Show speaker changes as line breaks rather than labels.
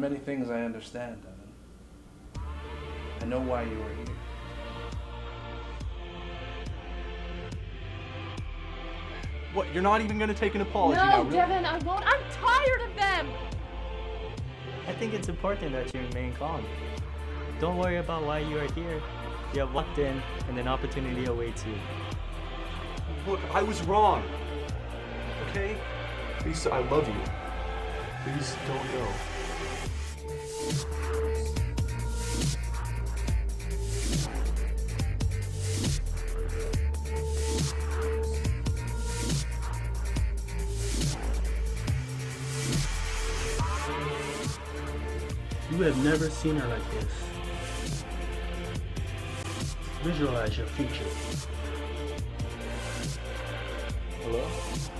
many things I understand, Devin. I know why you are here.
What, you're not even gonna take an apology
no,
now, really?
Devin, I won't. I'm tired of them.
I think it's important that you remain calm. Don't worry about why you are here. You have walked in, and an opportunity awaits you.
Look, I was wrong. Okay? Lisa, I love you. Please don't go.
You have never seen her like this. Visualize your future.
Hello?